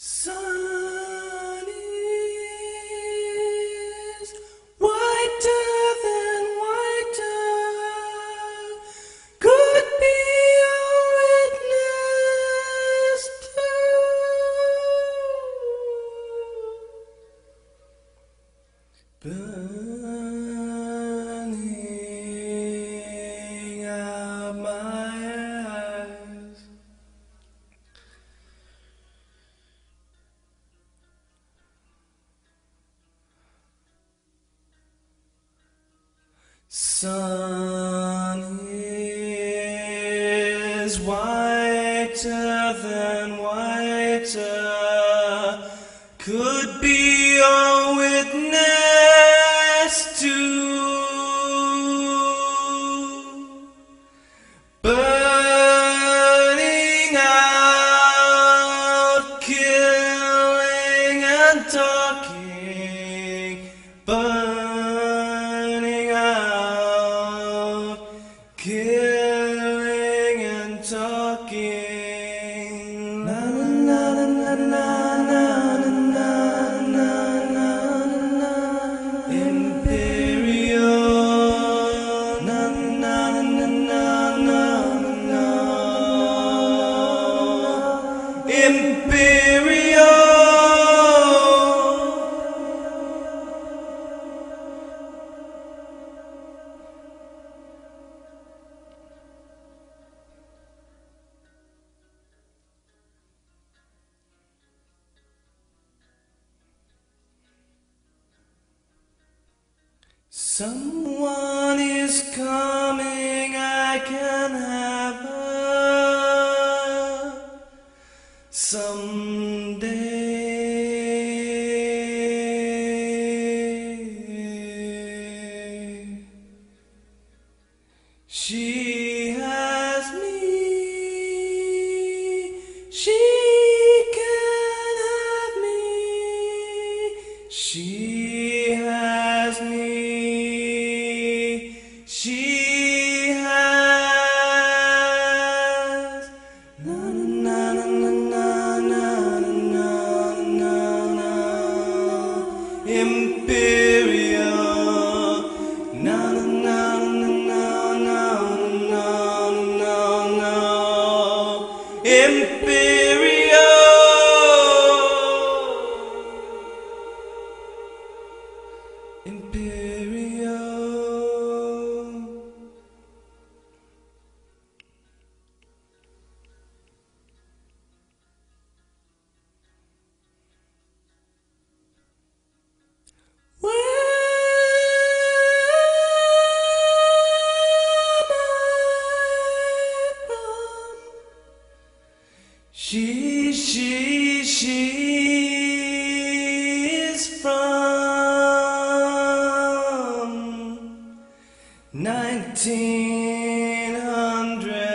Sun. sun. Someone is coming, I can have her someday. She Him Nineteen hundred.